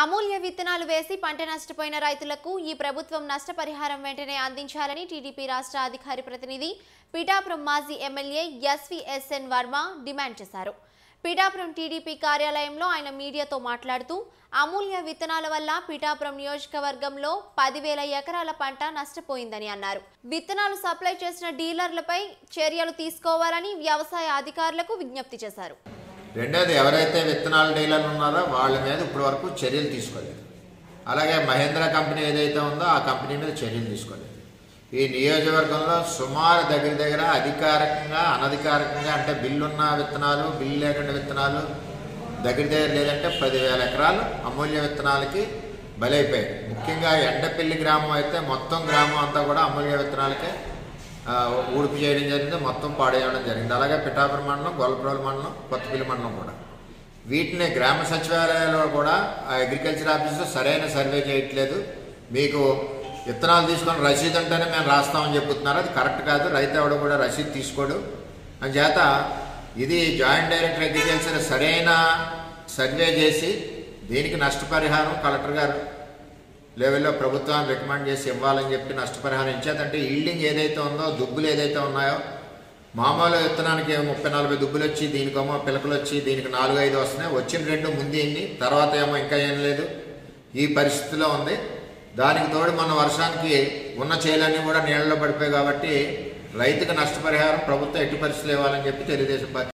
అమూల్య విత్తనాలు వేసి పంట నష్టపోయిన రైతులకు ఈ ప్రభుత్వం నష్టపరిహారం వెంటనే అందించాలని టీడీపీ రాష్ట్ర అధికారి ప్రతినిధి పిఠాపురం మాజీ ఎమ్మెల్యే ఎస్విఎస్ఎన్ వర్మ డిమాండ్ చేశారు. పిఠాపురం టీడీపీ కార్యాలయంలో ఆయన మీడియాతో మాట్లాడుతూ అమూల్య విత్తనాల వల్ల పిఠాపురం నియోజకవర్గంలో పదివేల ఎకరాల పంట నష్టపోయిందని అన్నారు. విత్తనాలు సప్లై చేసిన డీలర్లపై చర్యలు తీసుకోవాలని వ్యవసాయ అధికారులకు విజ్ఞప్తి చేశారు. రెండోది ఎవరైతే విత్తనాల డీలర్లు ఉన్నారో వాళ్ళ మీద ఇప్పటి వరకు చర్యలు తీసుకోలేదు. అలాగే మహేంద్ర కంపెనీ ఏదైతే ఉందో ఆ కంపెనీ మీద చర్యలు తీసుకోలేదు. ఈ నియోజకవర్గంలో సుమారు దగ్గర దగ్గర అధికారికంగా అనధికారికంగా అంటే బిల్లున్న విత్తనాలు బిల్లు లేకుండా విత్తనాలు దగ్గర దగ్గర లేదంటే పదివేల ఎకరాలు అమూల్య విత్తనాలకి బలైపోయాయి. ముఖ్యంగా ఎండపల్లి గ్రామం అయితే మొత్తం గ్రామం అంతా కూడా అమూల్య విత్తనాలకే ఊడిపి చేయడం జరిగింది మొత్తం పాడేయడం జరిగింది. అలాగే పిఠాపురం మండలం గొల్లప్రోలు మండలం కొత్తపల్లి మండలం కూడా. వీటిని గ్రామ సచివాలయాల్లో కూడా ఆ అగ్రికల్చర్ ఆఫీసులో సరైన సర్వే చేయట్లేదు. మీకు విత్తనాలు తీసుకొని రసీదు ఉంటేనే మేము రాస్తామని చెప్తున్నారు అది కరెక్ట్ కాదు. రైతు ఎవడు కూడా రసీదు తీసుకోడు. అని చేత ఇది జాయింట్ డైరెక్టర్ అగ్రికల్చర్ సరైన సర్వే చేసి దీనికి నష్టపరిహారం కలెక్టర్ గారు లెవెల్లో ప్రభుత్వాన్ని రికమెండ్ చేసి ఇవ్వాలని చెప్పి నష్టపరిహారం ఇచ్చేదంటే ఈల్డింగ్ ఏదైతే ఉందో దుబ్బులు ఏదైతే ఉన్నాయో మామూలు విత్తనానికి ముప్పై నలభై దుబ్బులు వచ్చి దీనికేమో పిలకలు వచ్చి దీనికి నాలుగు ఐదు వస్తున్నాయి. వచ్చిన రెండు ముందు తర్వాత ఏమో ఇంకా ఏం లేదు. ఈ పరిస్థితిలో ఉంది. దానికి తోడు మన వర్షానికి ఉన్న చేలన్నీ కూడా నీళ్ళలో పడిపోయాయి కాబట్టి రైతుకు నష్టపరిహారం ప్రభుత్వం ఎట్టి పరిస్థితులు ఇవ్వాలని చెప్పి తెలుగుదేశం పార్టీ